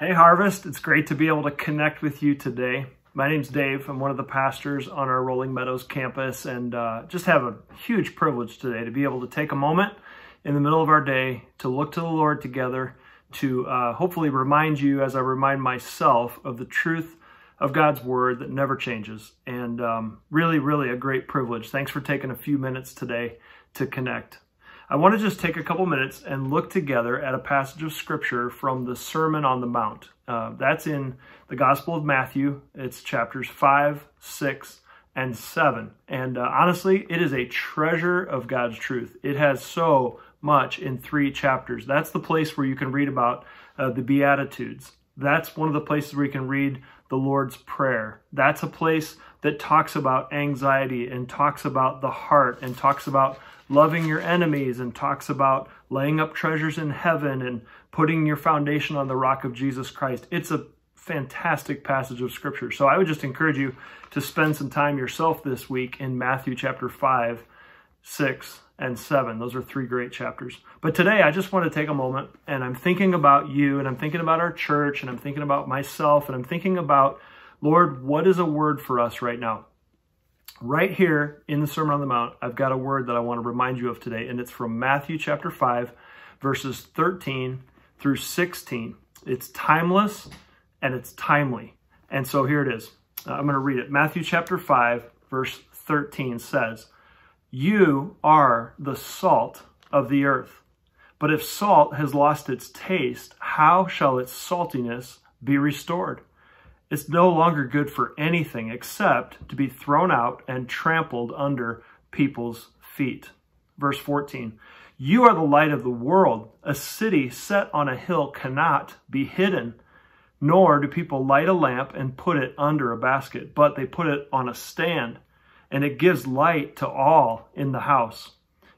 Hey, Harvest. It's great to be able to connect with you today. My name's Dave. I'm one of the pastors on our Rolling Meadows campus and uh, just have a huge privilege today to be able to take a moment in the middle of our day to look to the Lord together, to uh, hopefully remind you, as I remind myself, of the truth of God's Word that never changes. And um, really, really a great privilege. Thanks for taking a few minutes today to connect. I want to just take a couple minutes and look together at a passage of scripture from the Sermon on the Mount. Uh, that's in the Gospel of Matthew. It's chapters 5, 6, and 7. And uh, honestly, it is a treasure of God's truth. It has so much in three chapters. That's the place where you can read about uh, the Beatitudes. That's one of the places where you can read the Lord's Prayer. That's a place that talks about anxiety and talks about the heart and talks about loving your enemies and talks about laying up treasures in heaven and putting your foundation on the rock of Jesus Christ. It's a fantastic passage of scripture. So I would just encourage you to spend some time yourself this week in Matthew chapter 5, 6, and 7. Those are three great chapters. But today I just want to take a moment and I'm thinking about you and I'm thinking about our church and I'm thinking about myself and I'm thinking about, Lord, what is a word for us right now? right here in the Sermon on the Mount, I've got a word that I want to remind you of today, and it's from Matthew chapter 5, verses 13 through 16. It's timeless and it's timely. And so here it is. Uh, I'm going to read it. Matthew chapter 5, verse 13 says, You are the salt of the earth. But if salt has lost its taste, how shall its saltiness be restored? It's no longer good for anything except to be thrown out and trampled under people's feet. Verse 14, you are the light of the world. A city set on a hill cannot be hidden, nor do people light a lamp and put it under a basket, but they put it on a stand, and it gives light to all in the house.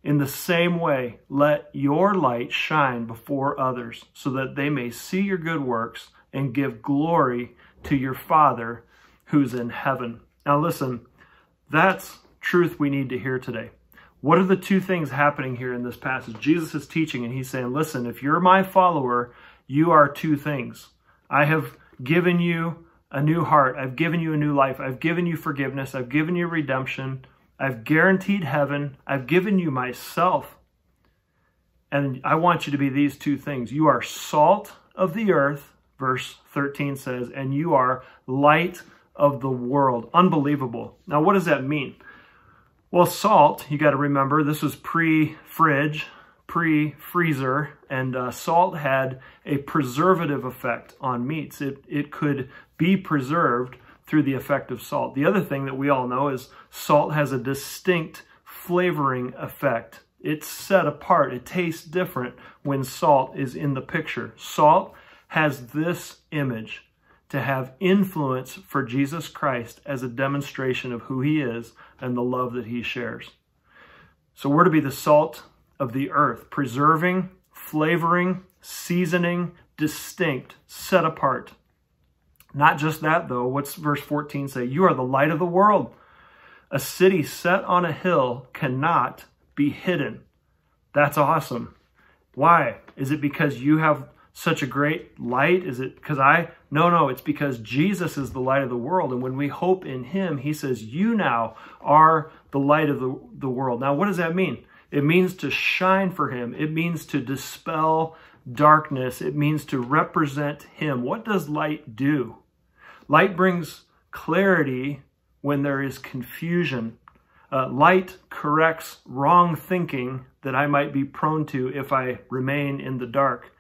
In the same way, let your light shine before others, so that they may see your good works and give glory to your Father who's in heaven. Now, listen, that's truth we need to hear today. What are the two things happening here in this passage? Jesus is teaching and he's saying, listen, if you're my follower, you are two things. I have given you a new heart. I've given you a new life. I've given you forgiveness. I've given you redemption. I've guaranteed heaven. I've given you myself. And I want you to be these two things. You are salt of the earth verse 13 says, and you are light of the world. Unbelievable. Now, what does that mean? Well, salt, you got to remember, this was pre-fridge, pre-freezer, and uh, salt had a preservative effect on meats. It, it could be preserved through the effect of salt. The other thing that we all know is salt has a distinct flavoring effect. It's set apart. It tastes different when salt is in the picture. Salt has this image to have influence for Jesus Christ as a demonstration of who he is and the love that he shares. So we're to be the salt of the earth, preserving, flavoring, seasoning, distinct, set apart. Not just that though, what's verse 14 say? You are the light of the world. A city set on a hill cannot be hidden. That's awesome. Why? Is it because you have such a great light? Is it because I? No, no, it's because Jesus is the light of the world. And when we hope in him, he says, you now are the light of the, the world. Now, what does that mean? It means to shine for him. It means to dispel darkness. It means to represent him. What does light do? Light brings clarity when there is confusion. Uh, light corrects wrong thinking that I might be prone to if I remain in the dark.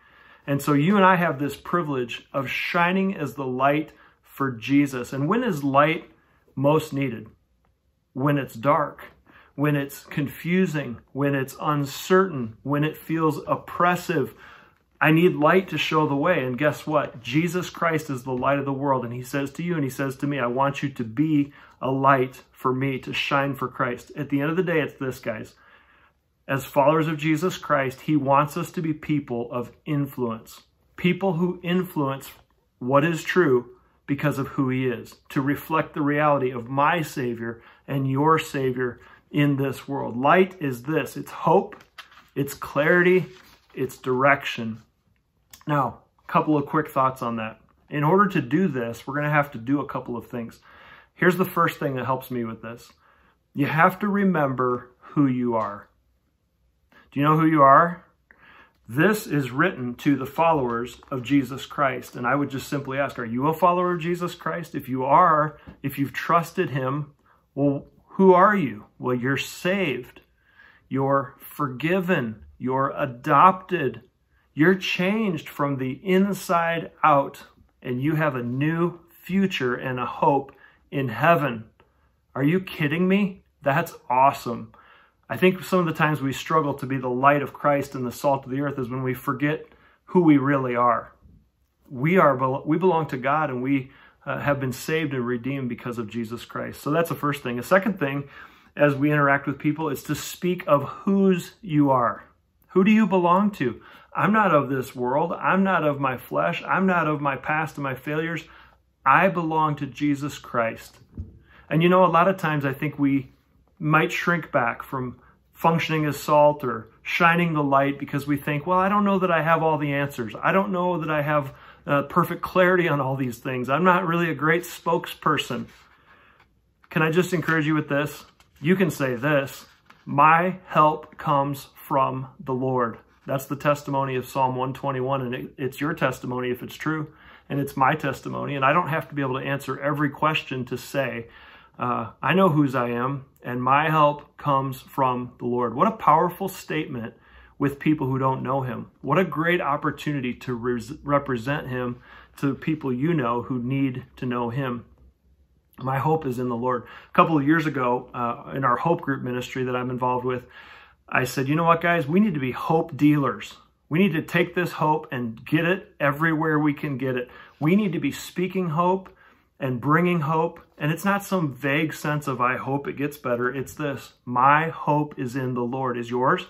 And so you and I have this privilege of shining as the light for Jesus. And when is light most needed? When it's dark, when it's confusing, when it's uncertain, when it feels oppressive. I need light to show the way. And guess what? Jesus Christ is the light of the world. And he says to you and he says to me, I want you to be a light for me, to shine for Christ. At the end of the day, it's this, guys as followers of Jesus Christ, he wants us to be people of influence, people who influence what is true because of who he is, to reflect the reality of my Savior and your Savior in this world. Light is this it's hope, it's clarity, it's direction. Now, a couple of quick thoughts on that. In order to do this, we're going to have to do a couple of things. Here's the first thing that helps me with this. You have to remember who you are. Do you know who you are? This is written to the followers of Jesus Christ. And I would just simply ask, are you a follower of Jesus Christ? If you are, if you've trusted him, well, who are you? Well, you're saved. You're forgiven. You're adopted. You're changed from the inside out, and you have a new future and a hope in heaven. Are you kidding me? That's awesome. I think some of the times we struggle to be the light of Christ and the salt of the earth is when we forget who we really are. We are we belong to God and we uh, have been saved and redeemed because of Jesus Christ. So that's the first thing. A second thing as we interact with people is to speak of whose you are. Who do you belong to? I'm not of this world. I'm not of my flesh. I'm not of my past and my failures. I belong to Jesus Christ. And you know, a lot of times I think we might shrink back from functioning as salt or shining the light because we think, well, I don't know that I have all the answers. I don't know that I have uh, perfect clarity on all these things. I'm not really a great spokesperson. Can I just encourage you with this? You can say this My help comes from the Lord. That's the testimony of Psalm 121, and it, it's your testimony if it's true, and it's my testimony. And I don't have to be able to answer every question to say, uh, I know whose I am, and my help comes from the Lord. What a powerful statement with people who don't know him. What a great opportunity to re represent him to people you know who need to know him. My hope is in the Lord. A couple of years ago, uh, in our hope group ministry that I'm involved with, I said, you know what, guys, we need to be hope dealers. We need to take this hope and get it everywhere we can get it. We need to be speaking hope and bringing hope. And it's not some vague sense of, I hope it gets better. It's this my hope is in the Lord. Is yours?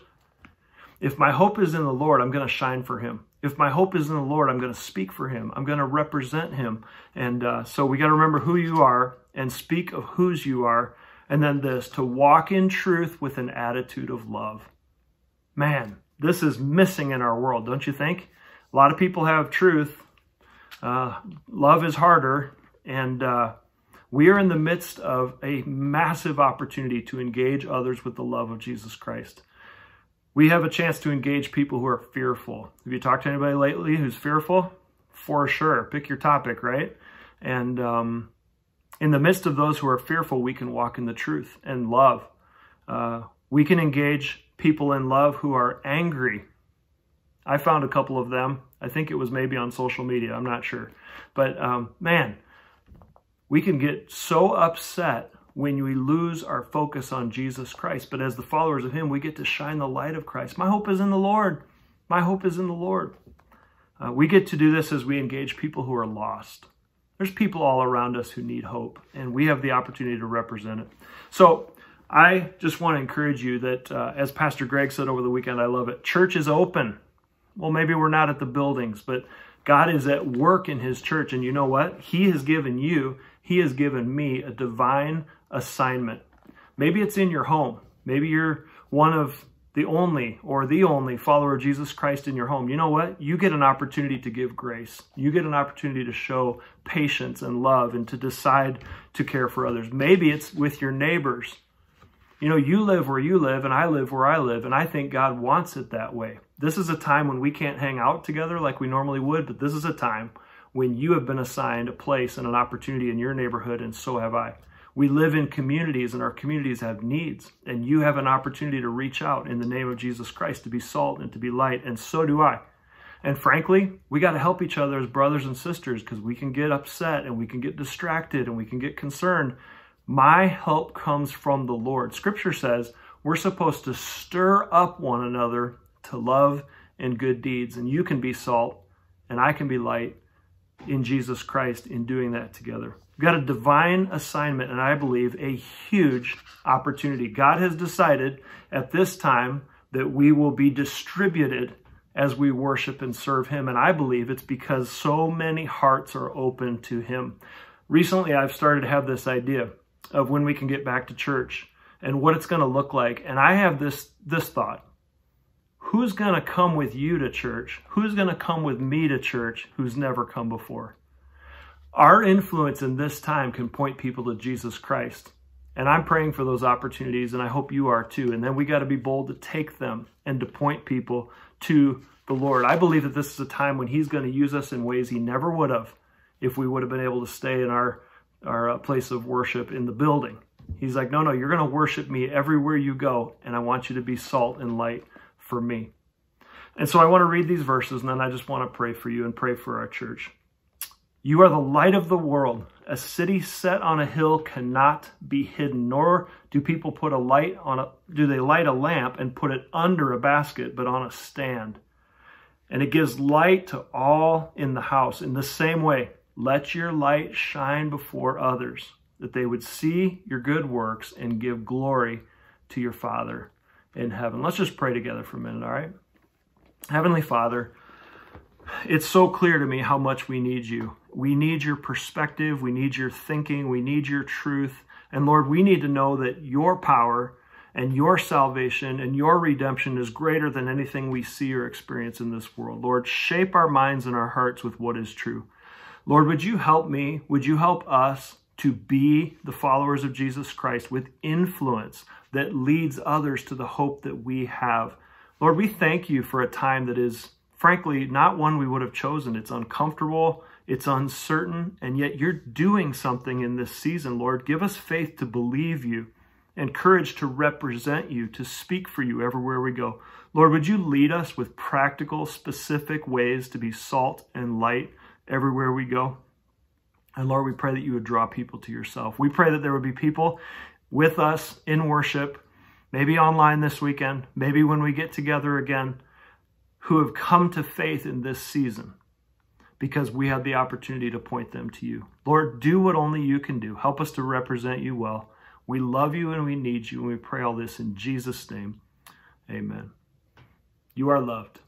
If my hope is in the Lord, I'm going to shine for him. If my hope is in the Lord, I'm going to speak for him. I'm going to represent him. And uh, so we got to remember who you are and speak of whose you are. And then this to walk in truth with an attitude of love. Man, this is missing in our world, don't you think? A lot of people have truth. Uh, love is harder. And uh, we are in the midst of a massive opportunity to engage others with the love of Jesus Christ. We have a chance to engage people who are fearful. Have you talked to anybody lately who's fearful? For sure. Pick your topic, right? And um, in the midst of those who are fearful, we can walk in the truth and love. Uh, we can engage people in love who are angry. I found a couple of them. I think it was maybe on social media. I'm not sure. But um, man, we can get so upset when we lose our focus on Jesus Christ. But as the followers of Him, we get to shine the light of Christ. My hope is in the Lord. My hope is in the Lord. Uh, we get to do this as we engage people who are lost. There's people all around us who need hope, and we have the opportunity to represent it. So I just want to encourage you that, uh, as Pastor Greg said over the weekend, I love it. Church is open. Well, maybe we're not at the buildings, but God is at work in His church, and you know what? He has given you he has given me a divine assignment. Maybe it's in your home. Maybe you're one of the only or the only follower of Jesus Christ in your home. You know what? You get an opportunity to give grace. You get an opportunity to show patience and love and to decide to care for others. Maybe it's with your neighbors. You know, you live where you live and I live where I live, and I think God wants it that way. This is a time when we can't hang out together like we normally would, but this is a time when you have been assigned a place and an opportunity in your neighborhood, and so have I. We live in communities, and our communities have needs, and you have an opportunity to reach out in the name of Jesus Christ to be salt and to be light, and so do I. And frankly, we got to help each other as brothers and sisters because we can get upset and we can get distracted and we can get concerned. My help comes from the Lord. Scripture says we're supposed to stir up one another to love and good deeds. And you can be salt and I can be light in Jesus Christ in doing that together. We've got a divine assignment, and I believe a huge opportunity. God has decided at this time that we will be distributed as we worship and serve Him. And I believe it's because so many hearts are open to Him. Recently, I've started to have this idea of when we can get back to church and what it's going to look like. And I have this, this thought who's going to come with you to church? Who's going to come with me to church who's never come before? Our influence in this time can point people to Jesus Christ. And I'm praying for those opportunities, and I hope you are too. And then we got to be bold to take them and to point people to the Lord. I believe that this is a time when He's going to use us in ways He never would have if we would have been able to stay in our, our uh, place of worship in the building. He's like, no, no, you're going to worship me everywhere you go, and I want you to be salt and light for me. And so I want to read these verses, and then I just want to pray for you and pray for our church. You are the light of the world. A city set on a hill cannot be hidden, nor do people put a light on a do they light a lamp and put it under a basket, but on a stand. And it gives light to all in the house. In the same way, let your light shine before others, that they would see your good works and give glory to your Father in heaven. Let's just pray together for a minute, all right? Heavenly Father, it's so clear to me how much we need you. We need your perspective. We need your thinking. We need your truth. And Lord, we need to know that your power and your salvation and your redemption is greater than anything we see or experience in this world. Lord, shape our minds and our hearts with what is true. Lord, would you help me? Would you help us to be the followers of Jesus Christ with influence that leads others to the hope that we have? Lord, we thank you for a time that is frankly, not one we would have chosen. It's uncomfortable, it's uncertain, and yet you're doing something in this season, Lord. Give us faith to believe you and courage to represent you, to speak for you everywhere we go. Lord, would you lead us with practical, specific ways to be salt and light everywhere we go? And Lord, we pray that you would draw people to yourself. We pray that there would be people with us in worship, maybe online this weekend, maybe when we get together again who have come to faith in this season because we had the opportunity to point them to you. Lord, do what only you can do. Help us to represent you well. We love you and we need you, and we pray all this in Jesus' name. Amen. You are loved.